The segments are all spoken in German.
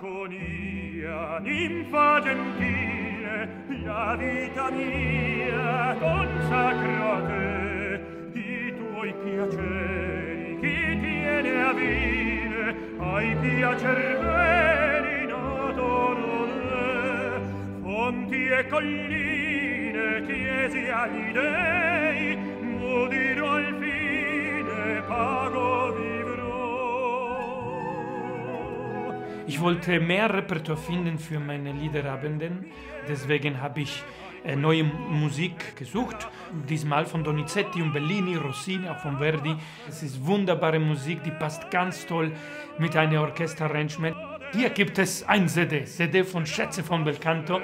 malinconia ninfa gentile la vita mia consacro a te i tuoi piaceri chi tiene a vile ai piacer veri notorone fonti e colline chiesi agli dei mudirò al fine pago Ich wollte mehr Repertoire finden für meine Liederabenden. Deswegen habe ich äh, neue Musik gesucht. Diesmal von Donizetti und Bellini, Rossini, auch von Verdi. Es ist wunderbare Musik, die passt ganz toll mit einem Orchesterarrangement. Hier gibt es ein CD, CD von Schätze von Belcanto.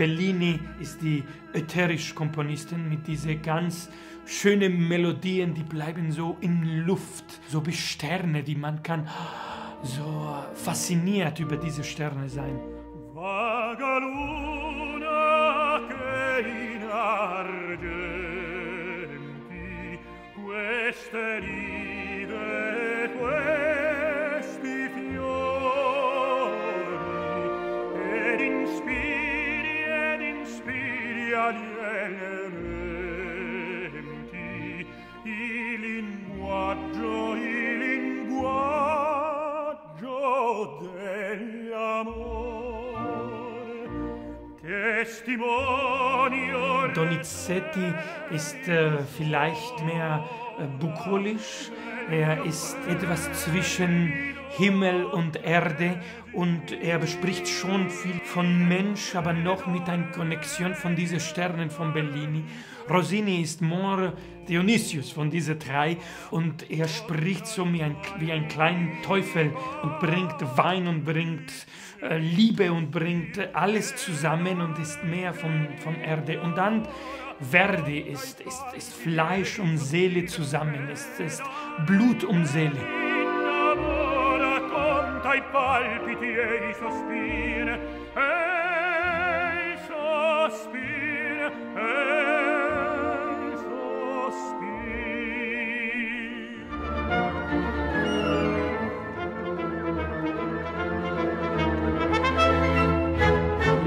Bellini ist die ätherische Komponistin mit diesen ganz schönen Melodien, die bleiben so in Luft, so wie Sterne, die man kann so fasziniert über diese Sterne sein. Vaga Donizetti ist äh, vielleicht mehr äh, bukolisch. Er ist etwas zwischen Himmel und Erde und er bespricht schon viel von Mensch, aber noch mit einer Konnexion von diesen Sternen von Bellini. Rossini ist more Dionysius von diesen drei und er spricht so wie ein, wie ein kleiner Teufel und bringt Wein und bringt äh, Liebe und bringt alles zusammen und ist mehr von, von Erde. Und dann Verdi ist, ist, ist Fleisch und Seele zusammen, ist, ist Blut und Seele. conta i palpiti e i sospiri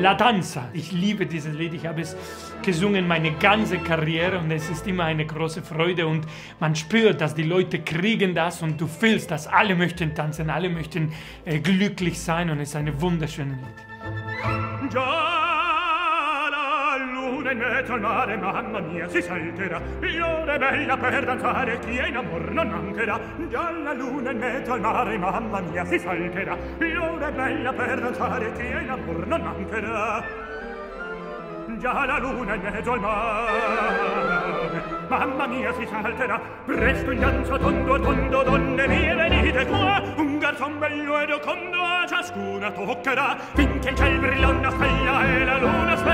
La Danza. Ich liebe dieses Lied. Ich habe es gesungen meine ganze Karriere und es ist immer eine große Freude und man spürt, dass die Leute kriegen das und du fühlst, dass alle möchten tanzen, alle möchten äh, glücklich sein und es ist ein wunderschönes Lied. La luna in mezzo al mare, mamma mia, si salterà. È bella per danzare, chi è in amor non mancherà. Già la luna in mezzo al mare, mamma mia, si salterà. È bella per danzare, chi è in amor non mancherà. Già la luna in mezzo al mare, mamma mia, si salterà. Presto in danza tondo tondo, donne mie, venite qua. Un garzon bello ed ocondo a ciascuna toccherà. Finché in ciel brilla una stella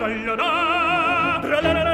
la la la